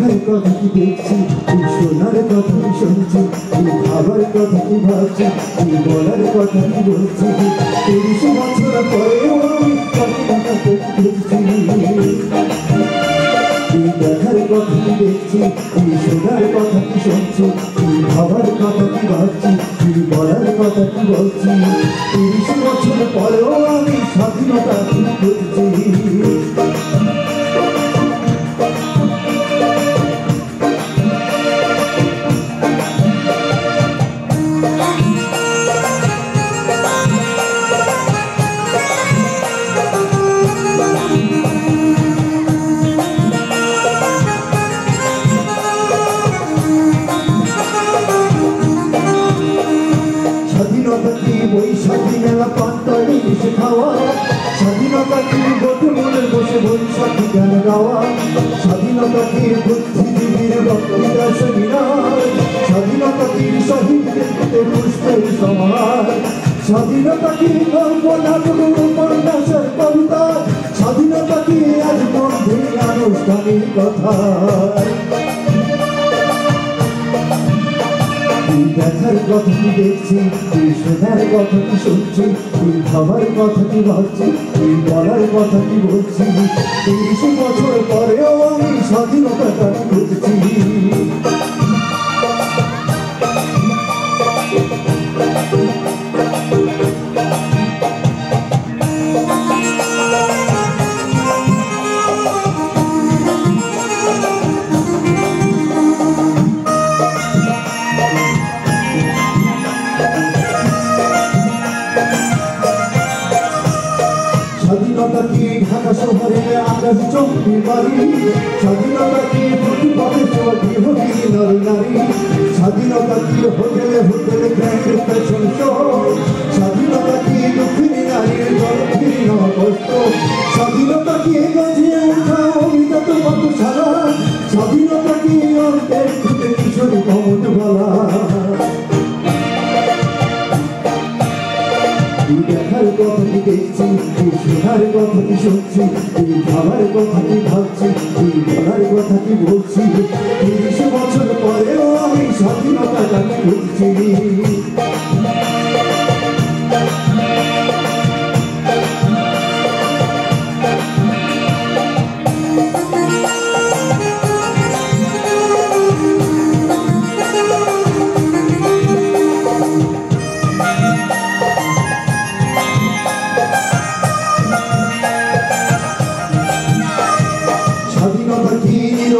দেখার কথা কি দেখছি তুই শোনার কথা কি শুনছি? তুই ভাবার কথা কি ভাবছি? তুই বলার কথা কি বলছি? তিরিশ বছর পরেও আমি কথা দেখছি। দেখার কথা কি দেখছি? তুমি শোনার কথা কি শুনছো? তুমি ভাবার কথা কি ভাবছি? তিরিশ বছর পরেও আমি স্বাধীনতা ঠিক খাওয়া, স্বাধীনতা কি বটমূলে বসে বৈশাখী গান গাওয়া? স্বাধীনতা কি বুদ্ধিজীবীর বক্তৃতা সেমিনার? স্বাধীনতা কি শহীদদের পুষ্পের সমার স্বাধীনতা কি কল্পনা উপন্যাসের কবিতা? স্বাধীনতা কি আজ মধ্যে আনুষ্ঠানিক কথা? তুই দেখার কথা কি দেখছি? তুই শোনার কথা কি শুনছি? তুই ভাবার কথা কি ভাবছি? তুই বলার কথা কি বলছি? তিরিশ বছর পরেও আমি স্বাধীনতা খুঁজছি। স্বাধীনতা কি ঢাকা শহরে আকাশ চম্পি বাড়ি? স্বাধীনতা কি ফুটপাতে চটি হকি নর নারী? স্বাধীনতা কি হোটেলে হোটেলে গ্র্যান্ড তুই দেখার কথা কি দেখছি? তুই শোনার কথা কি শুনছি? তুই ভাবার কথা কি ভাবছি? তুই বলার কথা কি বলছি? তিরিশ বছর পরেও আমি স্বাধীনতাটা খুঁজছি।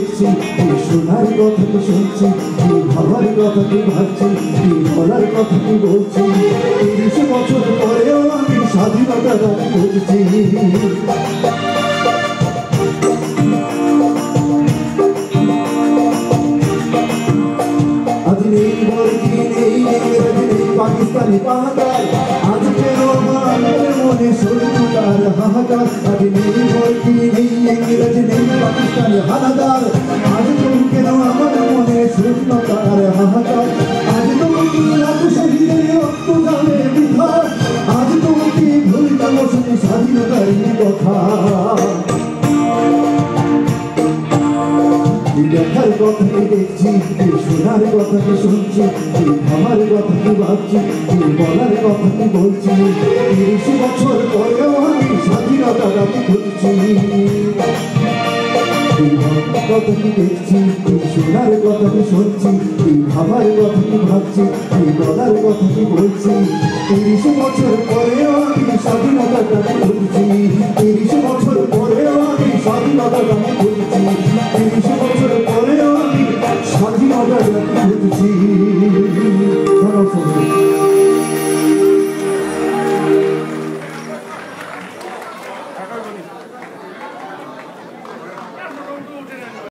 কি দেখছি তুই শোনার কথা কি শুনছি তুই ভাবার কথা কি ভাবছি তুই বলার কথা কি বলছি। তিরিশ বছর পরেও আমি স্বাধীনতা খুঁজছি আজ নেই বর্গি নেই ইংরেজি নেই পাকিস্তানি পাহাকার আজ মনে শত্রুতার হাহাকার? আজ নেই বর্গি নেই ইংরেজি নেই পাকিস্তানি হানাদার। আজ তুমি কেন আমার মনে শূন্যতার হাহাকার আজ তুমি কি লাখ শহীদের রক্ত বিধার আজ তুমি কি ভুলতাম শুনে স্বাধীনতার কথা। দেখার কথা কি দেখছি তুই শোনার কথা কি শুনছি তুই ভাবার কথা কি ভাবছি তুই বলার কথা কি বলছি। তিরিশ বছর পরেও আমি স্বাধীনতাটা কি খুঁজছি তুই ভাবার কথা কি দেখছি তুই শোনার কথা কি শুনছি তুই ভাবার কথা কি ভাবছি তুই বলার কথা কি বলছি তিরিশ বছর পরেও আমি স্বাধীনতাটা কি খুঁজছি তিরিশ বছর পরেও আমি স্বাধীনতাটা কি খুঁজছি তিরিশ